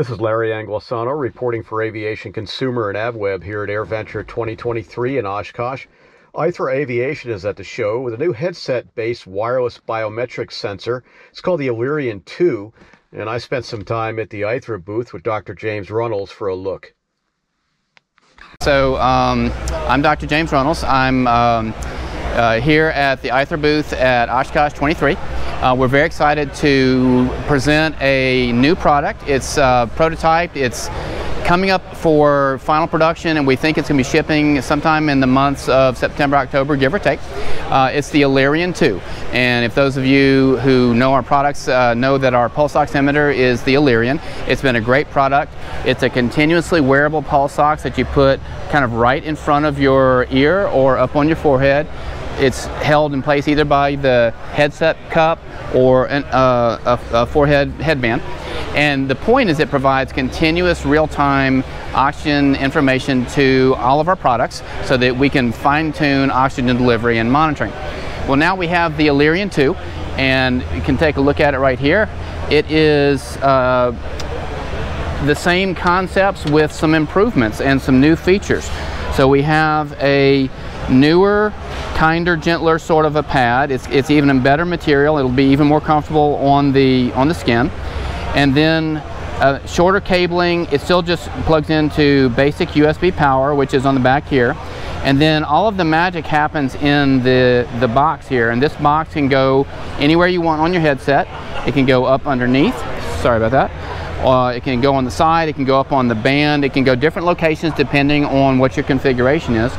This is Larry Anglisano reporting for Aviation Consumer and AvWeb here at AirVenture 2023 in Oshkosh. Aithre Aviation is at the show with a new headset-based wireless biometric sensor. It's called the Illyrian 2, and I spent some time at the Aithre booth with Dr. James Runnels for a look. So um, I'm Dr. James Runnels. I'm um, uh, here at the Aithre booth at Oshkosh 23. Uh, we're very excited to present a new product. It's uh, prototyped. It's coming up for final production and we think it's going to be shipping sometime in the months of September, October, give or take. Uh, it's the Illyrian 2. And if those of you who know our products uh, know that our pulse oximeter is the Illyrian, it's been a great product. It's a continuously wearable pulse ox that you put kind of right in front of your ear or up on your forehead. It's held in place either by the headset cup or an, uh, a, a forehead headband. And the point is it provides continuous real-time oxygen information to all of our products so that we can fine-tune oxygen delivery and monitoring. Well, now we have the Illyrian 2, and you can take a look at it right here. It is uh, the same concepts with some improvements and some new features. So we have a newer kinder, gentler sort of a pad. It's, it's even a better material. It'll be even more comfortable on the, on the skin. And then uh, shorter cabling, it still just plugs into basic USB power, which is on the back here. And then all of the magic happens in the, the box here. And this box can go anywhere you want on your headset. It can go up underneath. Sorry about that. Uh, it can go on the side, it can go up on the band, it can go different locations depending on what your configuration is.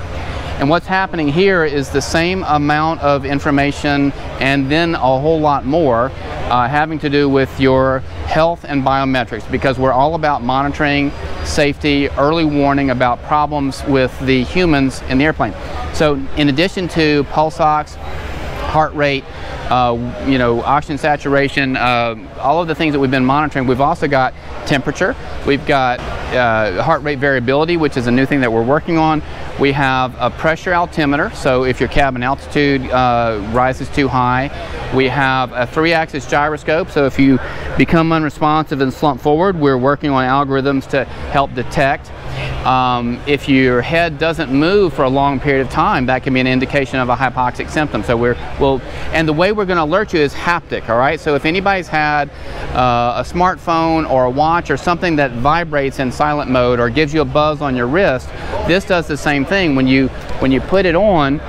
And what's happening here is the same amount of information and then a whole lot more uh, having to do with your health and biometrics because we're all about monitoring safety, early warning about problems with the humans in the airplane. So in addition to pulse ox, heart rate, uh, you know, oxygen saturation, uh, all of the things that we've been monitoring. We've also got temperature. We've got uh, heart rate variability, which is a new thing that we're working on. We have a pressure altimeter, so if your cabin altitude uh, rises too high. We have a three-axis gyroscope, so if you become unresponsive and slump forward, we're working on algorithms to help detect. Um, if your head doesn't move for a long period of time, that can be an indication of a hypoxic symptom. So we're, we'll, and the way we're going to alert you is haptic, all right? So if anybody's had uh, a smartphone or a watch or something that vibrates in silent mode or gives you a buzz on your wrist, this does the same thing. When you, when you put it on,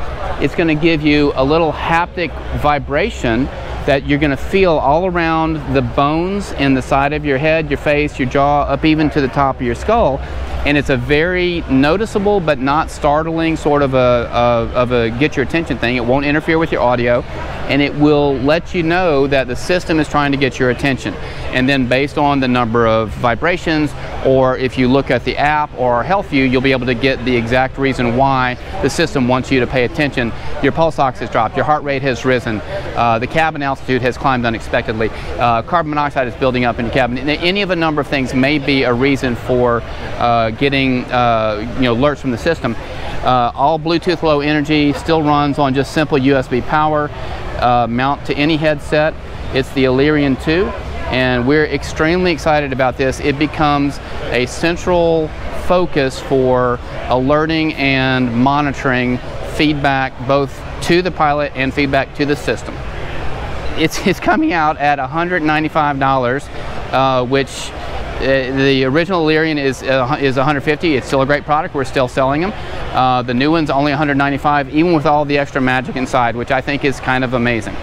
it's going to give you a little haptic vibration that you're going to feel all around the bones in the side of your head, your face, your jaw, up even to the top of your skull and it's a very noticeable but not startling sort of a, a, of a get your attention thing. It won't interfere with your audio and it will let you know that the system is trying to get your attention. And then based on the number of vibrations or if you look at the app or our health view, you'll be able to get the exact reason why the system wants you to pay attention. Your pulse ox has dropped, your heart rate has risen, uh, the cabin altitude has climbed unexpectedly, uh, carbon monoxide is building up in your cabin. Any of a number of things may be a reason for uh, getting uh, you know alerts from the system. Uh, all Bluetooth low energy still runs on just simple USB power. Uh, mount to any headset. It's the Illyrian 2 and we're extremely excited about this. It becomes a central focus for alerting and monitoring feedback both to the pilot and feedback to the system. It's, it's coming out at $195, uh, which the original Illyrian is uh, is 150. It's still a great product. We're still selling them. Uh, the new one's only 195, even with all the extra magic inside, which I think is kind of amazing.